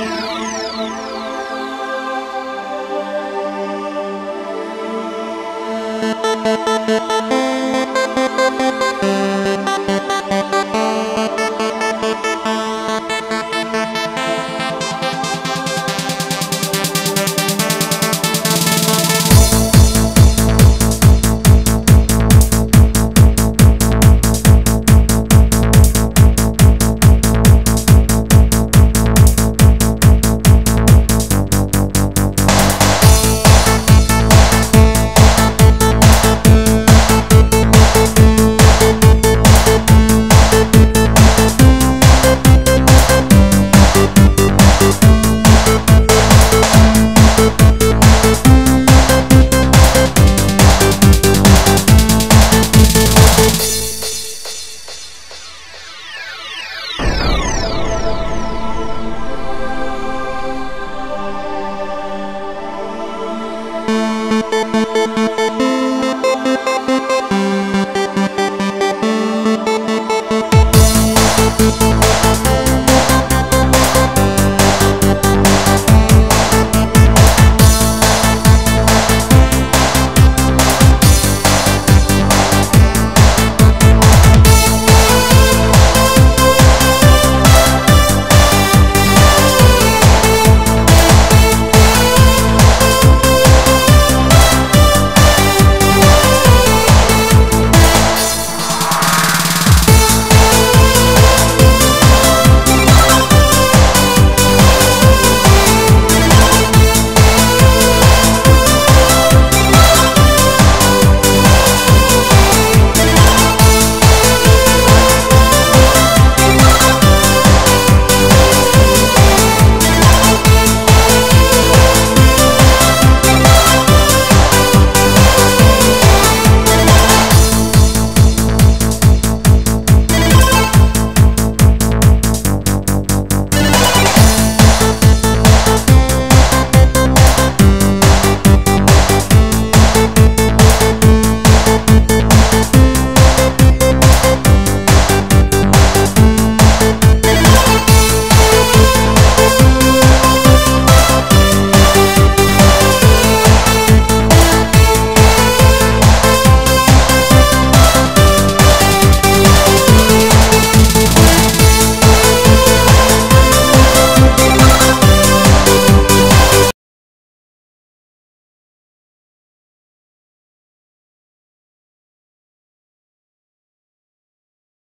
Thank